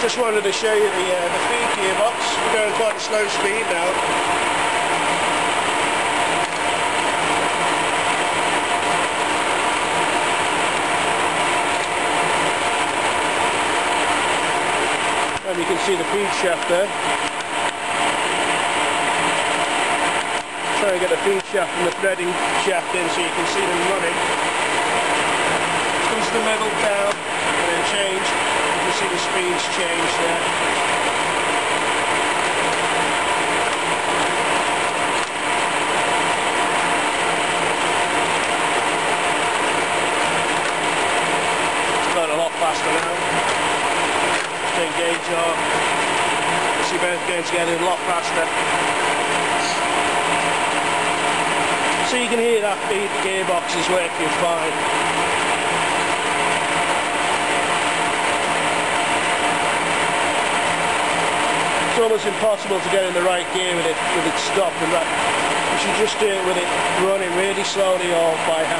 Just wanted to show you the, uh, the feed gearbox. We're going quite a slow speed now. And you can see the feed shaft there. Try and get the feed shaft and the threading shaft in so you can see them running. Comes the metal down and then change. You can see the speeds change there. A lot faster now. Just engage off. See both games getting a lot faster. So you can hear that beat, the gearbox is working fine. It's almost impossible to get in the right gear with it, with it stopped and that. You should just do it with it running really slowly or by hand.